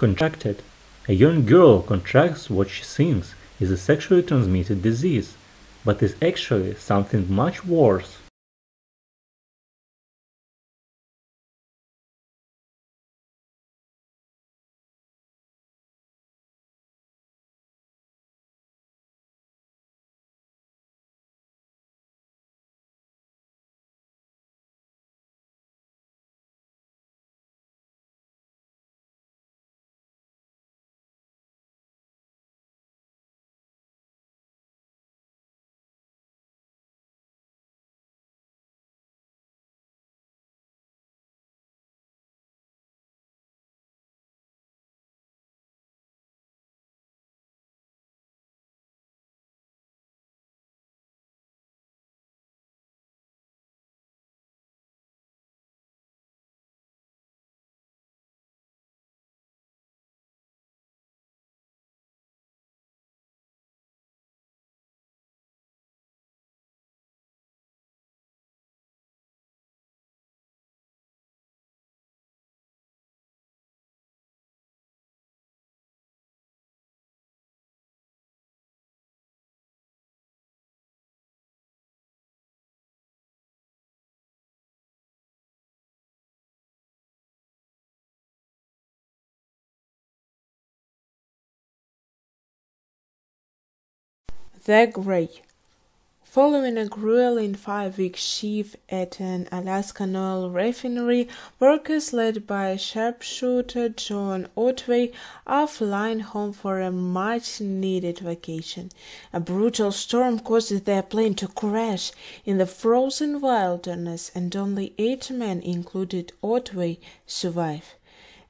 Contracted. A young girl contracts what she thinks is a sexually transmitted disease, but is actually something much worse. The Grey. Following a grueling five-week shift at an Alaskan oil refinery, workers led by sharpshooter John Ottway are flying home for a much-needed vacation. A brutal storm causes their plane to crash in the frozen wilderness, and only eight men, including Ottway, survive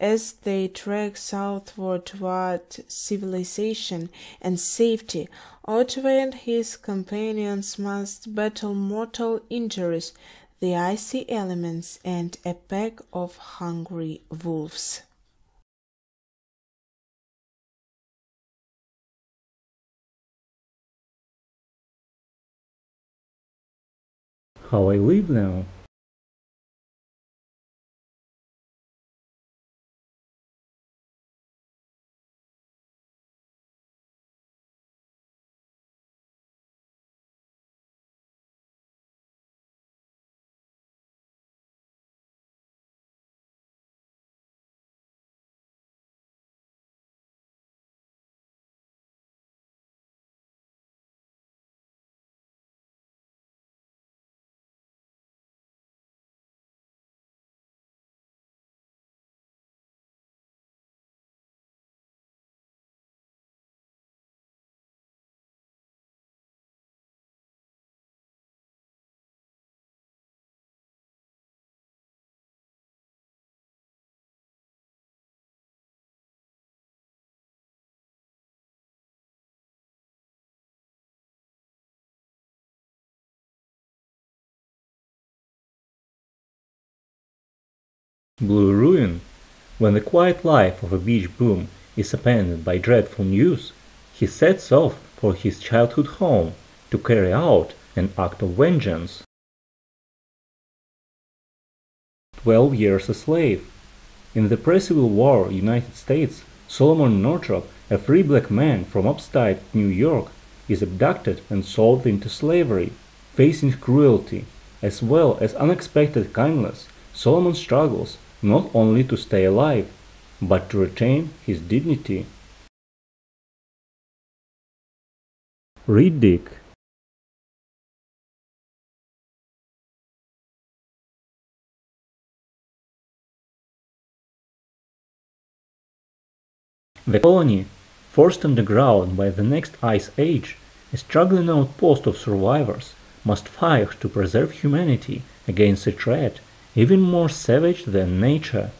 as they trek southward toward civilization and safety, Ottway and his companions must battle mortal injuries, the icy elements, and a pack of hungry wolves. How I live now. Blue Ruin. When the quiet life of a beach bum is appended by dreadful news, he sets off for his childhood home to carry out an act of vengeance. Twelve Years a Slave. In the pre-Civil War United States, Solomon Northup, a free black man from upstate New York, is abducted and sold into slavery. Facing cruelty as well as unexpected kindness, Solomon struggles not only to stay alive, but to retain his dignity. Riddick The colony, forced underground by the next ice age, a struggling outpost of survivors, must fight to preserve humanity against a threat even more savage than nature.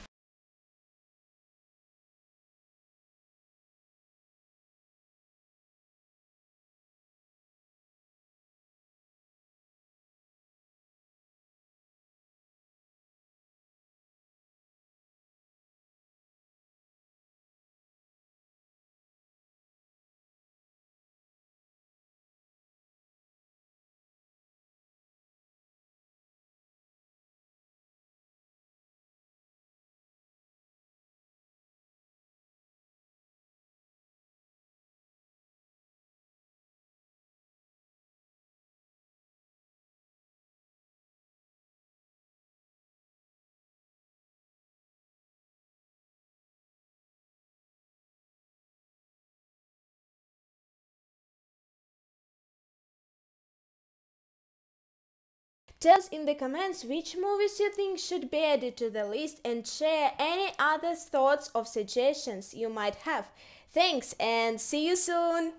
Tell us in the comments which movies you think should be added to the list and share any other thoughts or suggestions you might have. Thanks and see you soon!